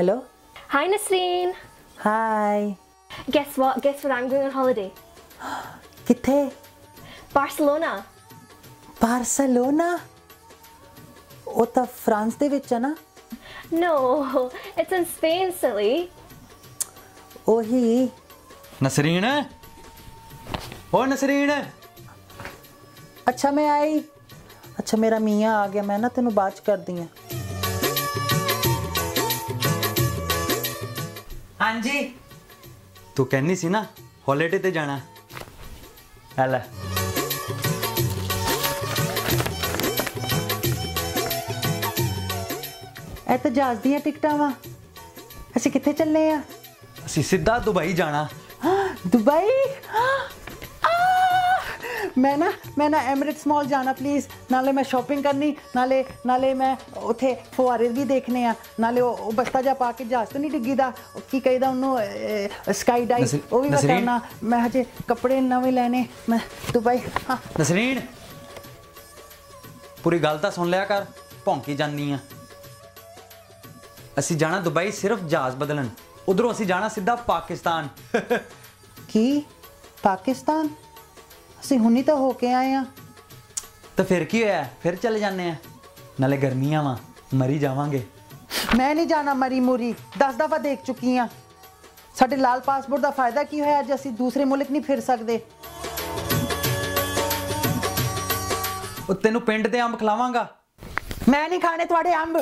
Hello? Hi, Nasreen. Hi. Guess what? Guess what? I'm going on holiday. ਕਿੱਥੇ Barcelona. Barcelona ਉਹ ਤਾਂ France ਦੇ ਵਿੱਚ ਹੈ ਨਾ No, it's in Spain, silly. ਉਹੀ ਨਸਰੀਨ ਓ ਨਸਰੀਨ ਅੱਛਾ ਮੈਂ ਆਈ ਅੱਛਾ ਮੇਰਾ ਮੀਆਂ ਆ ਗਿਆ ਮੈਂ ਨਾ ਤੈਨੂੰ ਬਾਅਦ ਚ ਕਰਦੀ ਆ ਹਾਂਜੀ। ਤੂੰ ਕਹਿੰਨੀ ਸੀ ਨਾ ਹੌਲੀਡੇ ਤੇ ਜਾਣਾ। ਹੈ ਲੈ। ਇਹ ਤਾਂ ਜਹਾਜ਼ ਦੀਆਂ ਟਿਕਟਾਂ ਵਾ। ਅਸੀਂ ਕਿੱਥੇ ਚੱਲੇ ਆ? ਅਸੀਂ ਸਿੱਧਾ ਦੁਬਈ ਜਾਣਾ। ਦੁਬਈ? ਮੈਂ ਨਾ ਮੈਂ ਨਾ ਐਮਿਰੇਟਸ ਮਾਲ ਜਾਣਾ ਪਲੀਜ਼ ਨਾਲੇ ਮੈਂ ਸ਼ਾਪਿੰਗ ਕਰਨੀ ਨਾਲੇ ਨਾਲੇ ਮੈਂ ਉੱਥੇ ਫੁਆਰੇ ਵੀ ਦੇਖਣੇ ਆ। ਨਾਲੇ ਉਹ ਬਸਤਾ ਜਾ ਪਾ ਕੇ ਜਹਾਜ਼ ਤੋਂ ਨਹੀਂ ਡਿੱਗੀਦਾ। ਉਹ ਕੀ ਕਹੀਦਾ ਉਹਨੂੰ ਸਕਾਈ ਡਾਈਵ ਉਹ ਵੀ ਮੈਂ? ਕਰਨਾ। ਮੈਂ ਹਜੇ ਕੱਪੜੇ ਨਵੇਂ ਲੈਣੇ। ਮੈਂ ਦੁਬਈ ਹਾਂ। ਨਸਰੀਨ ਪੂਰੀ ਗੱਲ ਤਾਂ ਸੁਣ ਲਿਆ ਕਰ। ਭੌਂਕੀ ਜਾਂਦੀ ਆ। ਅਸੀਂ ਜਾਣਾ ਦੁਬਈ ਸਿਰਫ ਜਹਾਜ਼ ਬਦਲਣ। ਉਧਰੋਂ ਅਸੀਂ ਜਾਣਾ ਸਿੱਧਾ ਪਾਕਿਸਤਾਨ। ਕੀ? ਪਾਕਿਸਤਾਨ? ਅਸੀਂ ਹੁਣੀ ਤਾਂ ਹੋ ਕੇ ਆਏ ਆ ਤਾਂ ਫਿਰ ਕੀ ਹੋਇਆ? ਫਿਰ ਚਲੇ ਜਾਂਦੇ ਆ ਨਾਲੇ ਗਰਮੀਆਂ ਵਾ ਮਰੀ ਜਾਵਾਂਗੇ। ਮੈਂ ਨਹੀਂ ਜਾਣਾ ਮਰੀ ਮੁਰੀ। 10 ਦਫਾ ਦੇਖ ਚੁੱਕੀ ਆ ਸਾਡੇ ਲਾਲ ਪਾਸਪੋਰਟ ਦਾ ਫਾਇਦਾ ਕੀ ਹੋਇਆ? ਅੱਜ ਅਸੀਂ ਦੂਸਰੇ ਮੁਲਕ ਨਹੀਂ ਫਿਰ ਸਕਦੇ। ਉਹ ਤੈਨੂੰ ਪਿੰਡ ਦੇ ਅੰਬ ਖਿਲਾਵਾਂਗਾ। ਮੈਂ ਨਹੀਂ ਖਾਣੇ ਤੁਹਾਡੇ ਅੰਬ।